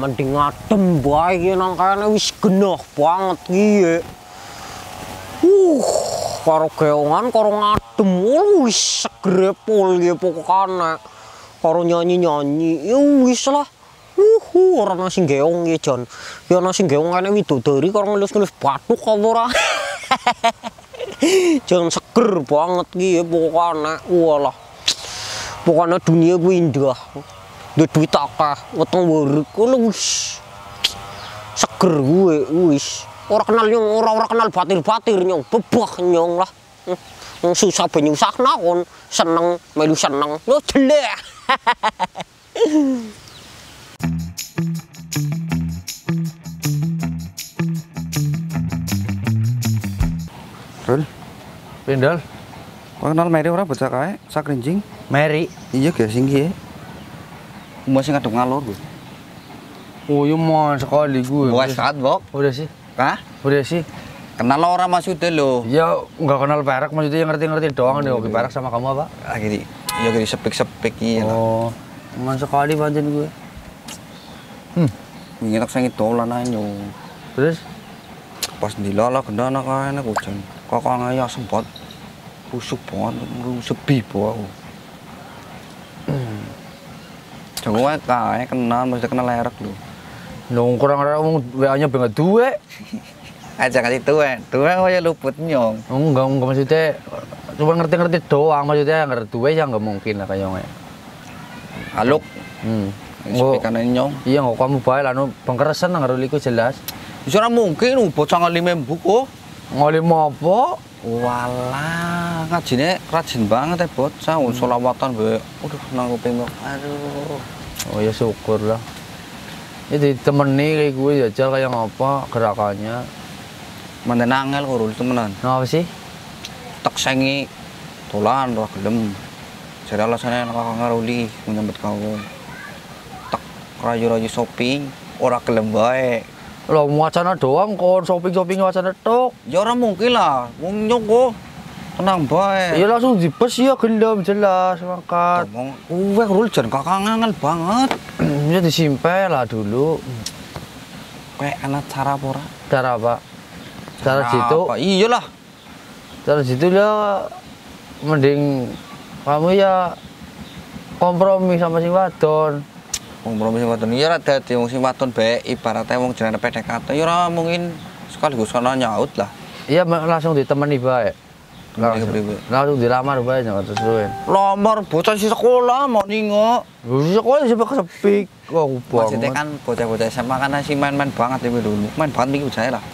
mending adem bae iki nang kene wis genah banget iki. Uh, karo geongan karo ngadem uh, wis segere pol iki pokokane. Karo nyanyi-nyanyi ya wis lah. Uhu, ora nasi geong ya Jon. Ya nasi geong kene widodari karo ngelus-ngelus batuk apa ora. Jangan seger banget iki pokokane. Walah. Pokoknya dunia gue indah. Duit duit akeh, weteng werik ngono wis. Seger gue wis. Ora kenal nyong, ora ora kenal batir-batir nyong, bebah nyong lah. Hmm, Yang susah ben nyusah naon, seneng melu seneng. Lo jelek. Rul, Pindol, kau kenal Mary ora bocah kae, sak rinjing. Mary. Iya ge singgi ya. Masih ngadep ngalor gue. Oh, iya mau sekali gue. Wes saat, Bok. Udah sih, Hah? udah sih. Kenal ora maksudnya lo? Ya nggak kenal perak, maksudnya yang ngerti-ngerti doang nih. Oke, perak sama kamu apa? Ah gini. Ya gini sepik-sepik iya lah. Oh, mau sekali bantuin gue. Ingin tak sengit dolan aja. Terus? Pas dilala gendana kae nek hujan. Kakak ngaya sempat. Busuk banget, sepi banget. Coba kae kenal, mesti kenal lerek lu. Nung kurang ada ngomong WA-nya banget duwe. Aja kasih tuwe, tuwe kaya luput nyong. Enggak, enggak maksudnya cuma ngerti-ngerti doang maksudnya ngerti duwe ya nggak mungkin lah kayaknya. Aluk, Hmm. sepi kanan nyong. Iya nggak kamu baik lah, nu pengkeresan nggak liku jelas. Bisa mungkin bocah ngali membu kok. Ngoli mau apa? Walah, ngajine rajin banget ya bocah, hmm. solawatan be. Aduh, nang kuping. Aduh. Oh ya syukur lah. Ya ditemani kayak gue jajal kayak apa gerakannya. Manten angel kok Rul, temenan. Nah apa sih? Tak sengi tolan ora gelem. Jadi alasannya anak kakak ngaruli menyambut kau. Tak rayu-rayu shopping, ora gelem bae. Lo wacana doang kon shopping-shopping wacana tok. Ya ora mungkin lah, wong kok. Tenang bae. Ya langsung dibes ya gelem jelas mangkat. Ngomong, uwe Rul jan kakak ngangel banget. ya disimpel lah dulu. Kayak anak cara apa ora? Cara apa? Cara situ. Iyalah. Cara situ ya mending kamu ya kompromi sama si wadon. Wong promosi wadon ya ora dadi wong sing wadon bae ibaratnya wong jenenge PDKT ya ora mungkin sekaligus kana nyaut lah. Iya langsung ditemani bae. Temani Langsung, langsung dilamar bae jangan terus Lamar bocah si sekolah mau ningo. Lu sekolah siapa kesepik? Wah, Maksudnya banget. kan bocah-bocah SMA kan si main-main banget itu dulu. Main banget iki saya lah.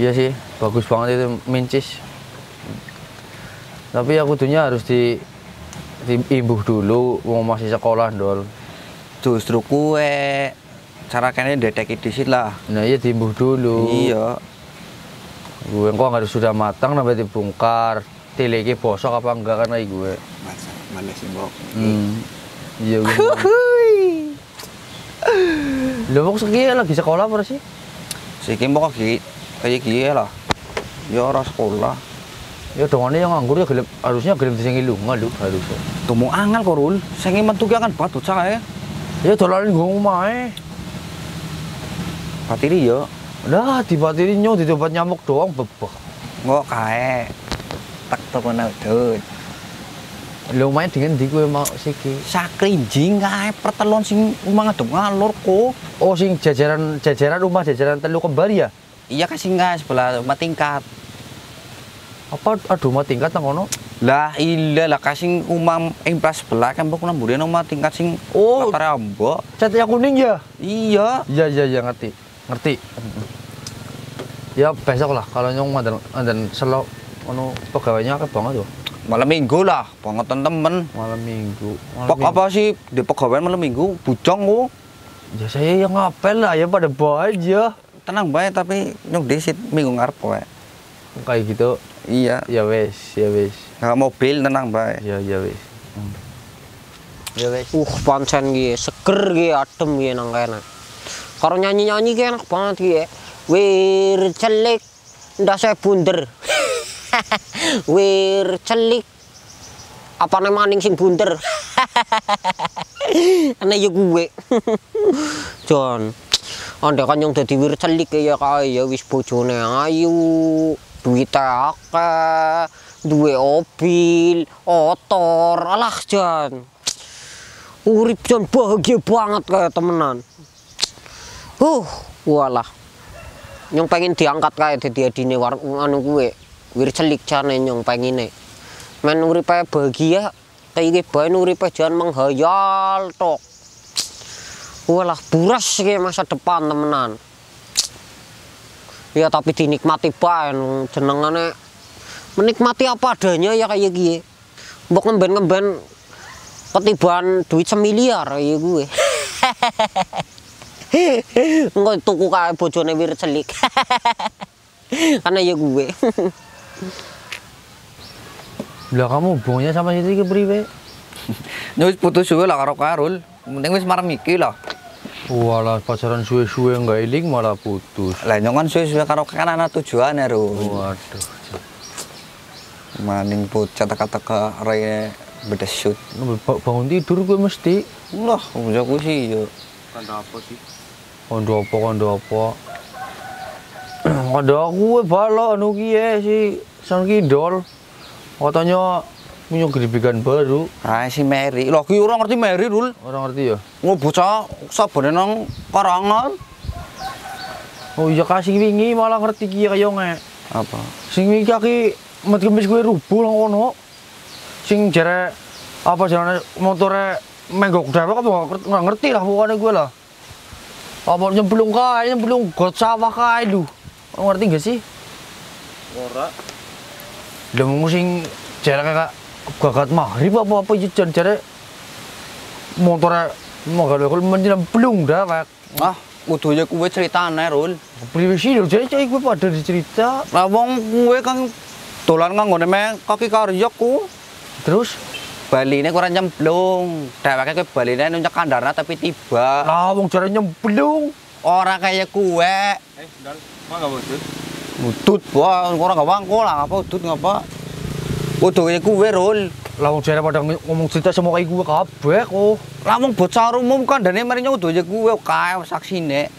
Iya sih, bagus banget itu mincis. Tapi ya kudunya harus di diimbuh dulu mau masih sekolah dol. Justru kue cara kene detek disit lah. Nah iya diimbuh dulu. Iya. Gue kok harus sudah matang sampai dibongkar. Tileki bosok apa enggak kan lagi gue. Mana sih bok? Hmm. Iya gue. Lo kok sekian lagi sekolah apa sih? Si Kim kok ki kayak gini lah. Ya ora sekolah. Ya dongannya yang nganggur ya harusnya gelem disengi lu nggak lu harusnya. Tumu angel kok Rul. Sing metu ki akan batu bocah kae. Ya dolarin gue omahe. Patiri yo. Lah tiba-tiba nyong di tempat nyamuk doang bebah. Ngok kae. Tak toko naudut. Lumayan dengan di gue mau siki. Sakrinjing kae pertelon sing umang ngadep ngalor kok. Oh sing jajaran jajaran rumah jajaran telu kembar ya? Iya kasih nggak sebelah rumah tingkat. Apa aduh mau tingkat nang kono? Lah iya lah kasih umam implas sebelah kan mbok namburi rumah tingkat sing Oh. latare mbok. Cat yang kuning ya? Iya. Iya iya iya ngerti. Ngerti. Ya besok lah kalau nyong dan dan selo ono pegawainya akeh banget tuh. Malam minggu lah, banget temen. Malam minggu. Malam Pok minggu. apa sih di pegawaian malam minggu? Bujang kok. Ya saya yang ngapel lah ya pada bawa aja. Tenang bae tapi nyong desit minggu ngarep wae. Kayak gitu. Iya. Ya wes, ya wes. Nggak mobil tenang bae. Ya ya wes. Ya wes. Uh, pancen ki seger ki adem ki nang kene. Karo nyanyi-nyanyi ki enak banget ki. Wir celik ndak saya bunder. Wir celik apa maning sing bunder. Ana ya gue. Jon. Anda kan yang dadi wir celik ya kae ya wis bojone ayu, duwite akeh, duwe mobil, otor, alah Jon. Urip Jon bahagia banget kayak temenan. Uh, walah. Yang pengen diangkat kayak dadi adine war anu gue. Wir celik jane yang pengine. Men uripe bahagia kayak bae uripe jangan menghayal tok. Walah buras kayak masa depan temenan. Ya tapi dinikmati nu jenengane menikmati apa adanya ya kayak gini. Mbok ngemben-ngemben ketiban duit semiliar ya gue. Engko tuku kae bojone wir celik. Karena ya gue. Lah kamu hubungannya sama situ iki priwe? Ya wis putus suwe lah karo Karul. Mending wis marem iki lah. Walah pacaran suwe-suwe nggak iling malah putus. Lah nyong kan suwe-suwe karo kan ana tujuane ro. Waduh. Maning bocah teka-teka rene beda shoot. Ba- Bangun tidur gue mesti. Lah, aku sih yo. Kondo apa kondo apa. Kondo aku balok anu ki ya, si Sang Kidol. Katanya punya geribikan baru. Ah si Mary. Lah ki ora ngerti Mary, Rul. Orang ngerti ya? Ngo bocah sabane nang karangan. Oh iya kasih wingi malah ngerti ki kaya nge. Apa? Sing wingi kaki met kemis gue rubuh nang kono. Sing jare apa jalan motore menggok dewek apa nggak ngerti- lah pokoknya gue lah. Apa nyemplung kae, nyemplung got sawah kae lu. Kamu ngerti gak sih? Ora. Lah mau sing jare kayak gagat maghrib apa apa jan jare motore mogal kok nyemplung dewek. Ah, kudu ya kuwe ceritane, Rul. Priwe sih lho jare cai gue pada dicerita. Lah wong kuwe kan dolan nganggone me kaki karya ku. Terus Baline kurang nyemplung. Dheweke ke baline nuncak kandarna tapi tiba. lah wong jare nyemplung. Ora kaya kuwe. Eh, Dal, mah bocor. Udut, wah, ora gak wangko lah, apa udut ngapa? Kudu kaya kuwe, Rul. Lah wong jare pada ng- ngomong cerita semua kayak gue kabeh kok. Lah wong bocah umum kandhane mari kudu kaya kuwe kae saksine.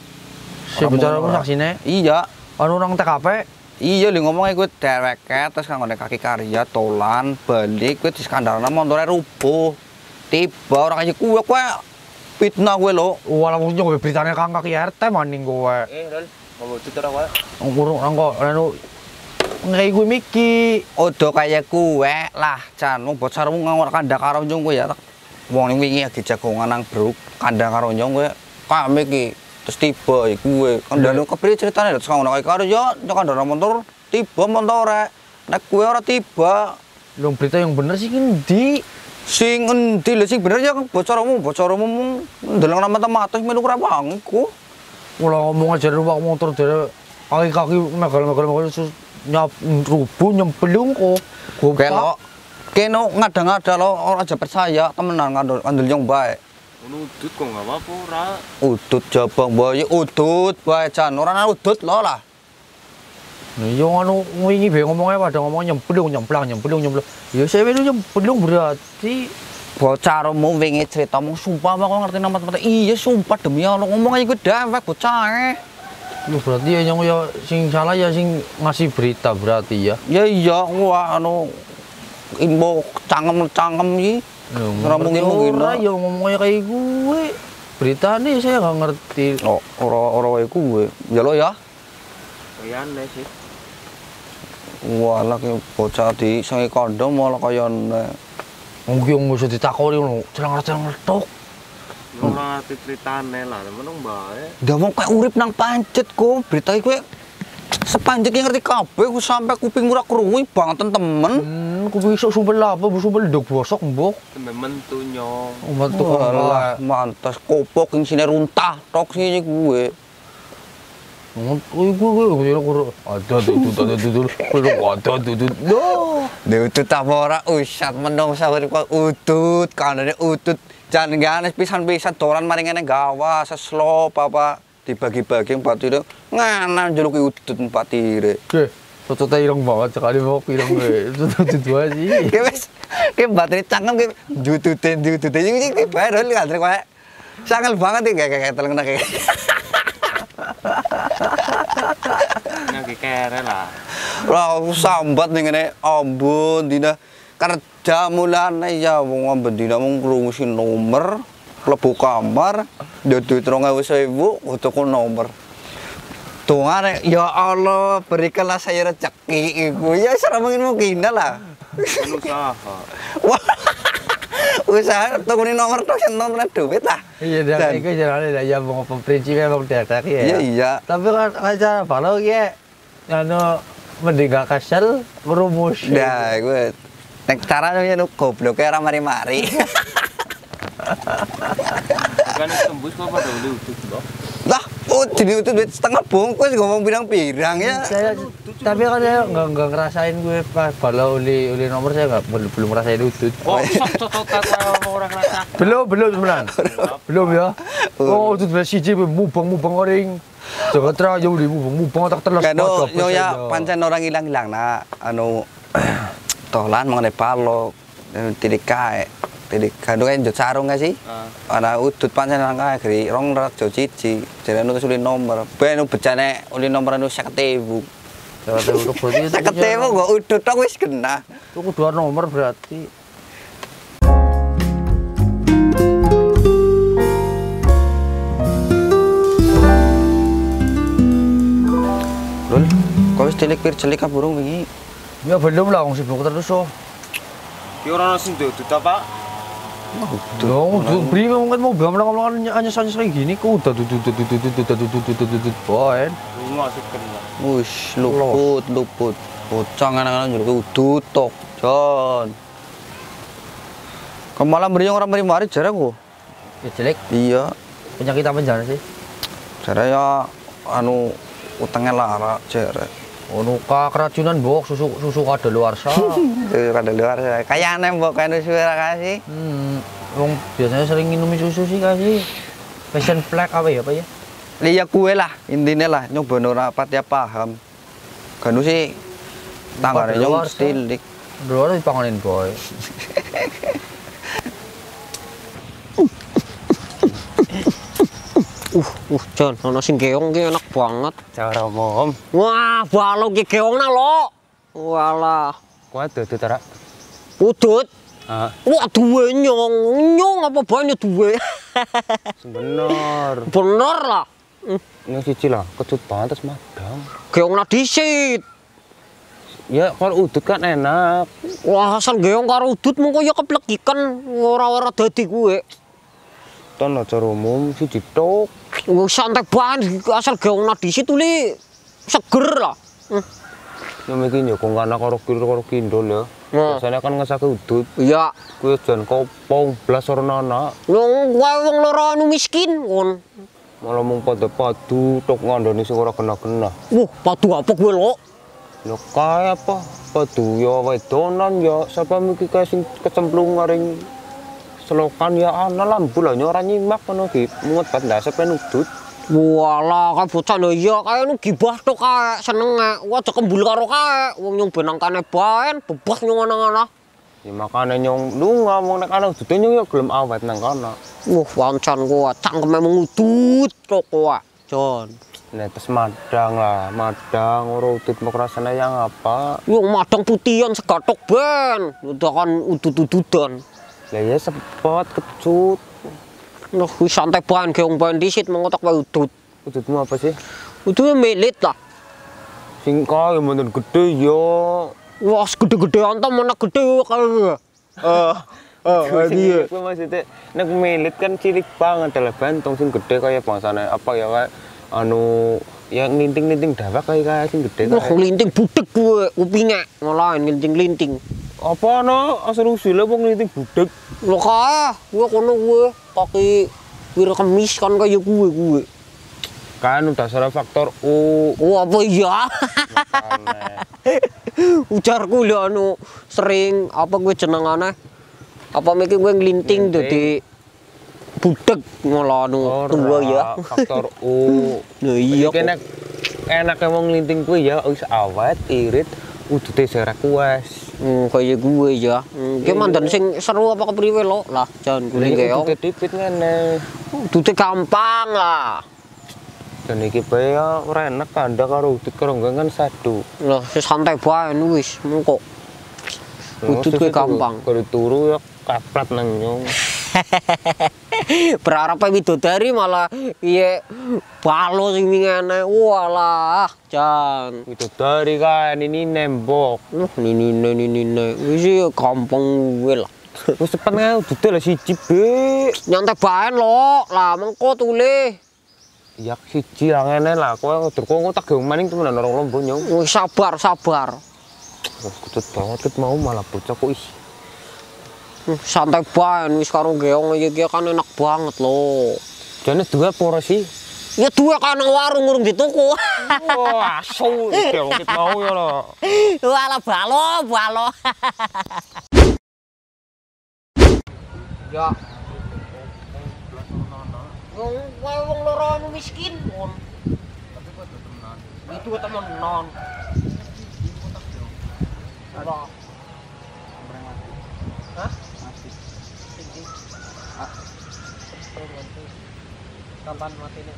Si bicara aku saksine, Iya. anu nang TKP, Iya li ngomongnya gue dheweke terus kang kaki karya tolan balik gue diskandarana montore rubuh. Tiba orang kaya kuwe kowe fitnah gue lo. wala wong nyoba beritane kang kaki RT maning kowe. Eh, Dal, enggak bocor ora wae. Ngurung anu ngai gue miki. Odo kaya kuwe lah jan. Wong bocah wong ngawur kandang karo njung kowe ya. Wong ning wingi lagi jagongan nang bruk kandang karo njung kowe kame iki terus tiba ya kuwe. Kandhane kepriye ceritane terus ngono kaya karo yo kandhane motor tiba montore nek kuwe ora tiba. Lu berita yang bener sih ngendi? sing endi? Lho sing bener ya bocor umum bocor umum ndeleng nang mata-mata melu ora bangku Wala ngomong aja numpak motor dari kaki-kaki megal-megal terus nyap rubuh nyemplung kok. Gopak. kelok keno ngada-ngada lo ora aja percaya temenan ngandel ngandel yang baik udut kok enggak apa-apa ora. udut jabang bayi udut bae jan ora udut lo lah Nah, yang anu wingi be ngomongnya pada ngomong nyemplung nyemplang nyemplung nyemplung. Ya saya itu nyemplung berarti bocah umum wingi cerita mong sumpah mah kok ngerti nama tempat iya sumpah demi Allah ngomong aja gue dewek bocah eh. Lu berarti ya yang ya sing salah ya sing ngasih berita berarti ya. ya iya wah anu info cangkem cangkem iki Ora mungkin mungkin, Ora ya ngomongnya kayak gue. Berita nih saya nggak ngerti. oh ora ora kaya kuwe ya lo ya Kayak aneh sih. Walah ki bocah di sangi kondom malah kaya ne. Mungkin yang bisa ditakoni ngono, celang-celang tok. Ora ngerti ceritane lah, menung bae. Dah wong kayak urip nang pancet kok. Berita kowe sepanjek yang ngerti kabeh ku sampe kuping ora krungu banget temen. Hmm, aku bisa sumpel apa, sumpel dok bosok mbok. Nyong. Umat tuh Walah, mantas kopok yang sini runtah tok sini gue. Gue gue gue gue ada tuh tuh ada tuh tuh ada tuh tuh no. Diutut apa ora usat menung sahur kok utut kanane utut jan ganes pisan-pisan dolan maring ngene gawa seslo apa dibagi-bagi empat tire ngana juluki utut empat tire Oke, Cocoknya ireng banget sekali mau ireng gue. Itu dua sih. Ki wis ki batin cangkem ki jutute jutute iki iki bae lho kan kowe. Sangel banget iki kayak kayak teleng kayak. Ngaki kere lah. Lah sambat ning ngene ambon dina kerja mulane ya wong ambon dina mung ngrungusi nomor klebu kamar yo duit 2000 tuku nomor. Tungane ya Allah berikanlah saya rezeki iku ya seramungin mungkin lah. Kan usaha. Wah. Usaha tukuni nomor tok sing nomor duit lah. Iya, Dan- itu jalan ada ya mau prinsipnya mau dadak ya. Iya iya. Tapi kan aja kalau ya anu mending gak kesel ngerumus. Nah, gue nek caranya nu goblok ora mari-mari. Kan tembus kok pada udah utuh loh. Lah, oh jadi itu duit setengah bungkus ngomong pirang-pirang ya. Saya tapi kan saya nggak nggak ngerasain gue pas kalau uli uli nomor saya nggak belum belum ngerasain udut. Oh, sok cocok kata orang rasa. Belum belum temenan. belum ya. Oh udut versi siji mubang mubang orang. Jangan terlalu uli mubang mubang tak terlas. Kan nyonya pancen orang hilang-hilang nah anu tolan mengenai palo tidik kae. Tidik kandung kan jod sarung gak sih? Ah. Ana udut pancen nang kae geri rong raja siji. Jadi nulis uli nomor. Ben nu becane uli nomor anu 50.000. Jangan terlalu berarti. 50.000 kok udut tok wis kena. Itu dua nomor berarti. Lul, kok wis cilik pir cilik burung wingi? Ya belum lah, wong sibuk terus oh. Ki orang sing duit apa? Dong, tuh beri mungkin mau bilang ngomong hanya saja kayak gini, kok udah tuh tuh tuh tuh tuh tuh tuh tuh tuh tuh tuh tuh kena. Wush, luput, luput. Bocah anak-anak juga udut tok, Jon. Kemalam beri orang beri mari jare ku. Ya jelek, Iya, penyakit apa jangan sih? jare ya anu utangnya lara jare. Ono ka keracunan bok susu susu kada luar sa. Itu kada luar. Kayak aneh mbok kan suara kasih. Hmm, wong biasanya sering minum susu sih kasih. Passion flag apa ya, Pak ya? Liya kue lah, intinya lah nyoba ora pati paham. Kan sih tanggane nyong sa. stilik. Luar dipanganin boy. Uh, uh, Jon, ana sing geong ki enak banget. Cara mom. Wah, balok ki geong na lo. Walah, Kuat tuh tara. udut. Ah, Wah, duwe nyong. Nyong apa banyak duwe. bener. Bener lah. Yang siji lah, kecut banget terus madang. Geong na disit. Ya kalau udut kan enak. Wah, asal geong karo udut mengko ya keplegikan ora-ora dadi kuwe. Ton acara umum siji tok. Wah, santai banget asal geong na disit uli seger lah. Hmm. Yang iki nyokong anak karo kiri karo kindol ya. Nah. Biasanya kan ngesake udut. Iya. Kuwi jan kopong blas ora anak. Wong kowe wong loro anu miskin kon. Malah mung pada padu tok ngandani sing ora kena-kena. Wah, padu apa kowe lo? Ya kaya apa? Padu ya wedonan ya sapa miki kae sing kecemplung ngaring selokan ya ana lambu lah ora nyimak ngono ki. Mumet banget ndak sepen udut. Walah, kae bocah lho iya kae nu gibah tok kae seneng e. Wah, kembul karo kae. Wong nyong benang kane baen, bebas nyong ana-ana. Ya makane nyong lu ngomong nek ana udut nyong ya gelem awet nang kono. Wah, wancan kowe cangkeme mengudut tok kowe. Jon. Netes madang lah, madang ora udut mau rasane yang apa? Wong madang putihan segatok ben. Udah kan udut-ududan. Lah ya sepot kecut. Wis santai baen geong baen disit mengotak wae udut. Udutmu apa sih? Udutnya melit lah. Sing kaya menen gede ya. Wah, gede-gede antam mana gede kae. Eh, eh, iya. Iku maksudnya nek milit kan cilik banget dalah bantong sing gede kaya bangsane apa ya kayak anu ya nginting-nginting dawak kayak kayak sing gede Wah, kayak. linting budek gue, kupingnya ngelain linting-linting. Apa ana asal usule wong nginting budek. Lo kaya, gue kono gue pakai wir kemis kan kayak gue gue. Kan udah salah faktor U. Oh apa iya? Ujarku lho anu sering apa gue jenengane? Apa mikir gue ngelinting Ngelinting. dadi budek ngolah anu tua ya. Faktor U. Nah iya enaknya wong linting kuwi ya wis awet, irit, udute serek wes. Hmm, kayak gue ya. Hmm, ki mandan sing seru apa kepriwe lo? Lah, jangan guling keong. Udute dipit ngene. Dute gampang lah. Dan iki bae ya ora enak kanda karo udut keronggongan kan sadu. Wis santai bae wis mengko. Udut kuwi gampang. Kalau turu ya kaplat nang nyong. Berharap widodari malah iya balo sing ngene. Walah, jan. Itu dari kan ini nembok. Nuh, nini nini nini. Wis ya gampang gue lah. Wis cepet nang udute lah siji be. Nyantai bae lo. Lah, mengko tule. Ya siji lah ngene lah kowe ngedur kowe tak gawe maning temenan orang lombo nyong. Sabar, sabar. Wah, kutut banget ket mau malah bocah kok isi. Santai bae wis karo geong iki iki kan enak banget lo. Jane dua poro sih. Ya dua kan nang warung urung dituku. Wah, asu iki wong ket mau ya lo. Walah balo, balo. ya. Wong loro anu miskin, temenan. Itu temenan. Apa? Hah? Kapan matinya?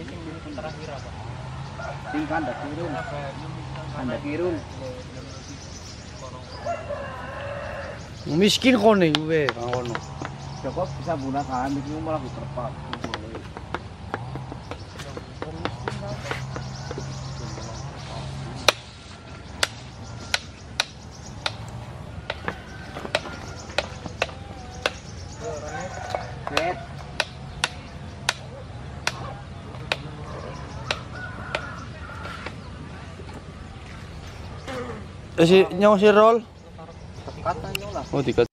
Ini yang terakhir apa? Sing kanda kirun. Kanda kirun. Miskin kone gue. Ngono. Joko bisa gunakan iki malah diterpak. Eh si nyawa si roll. Katanya lah. Oh tiket.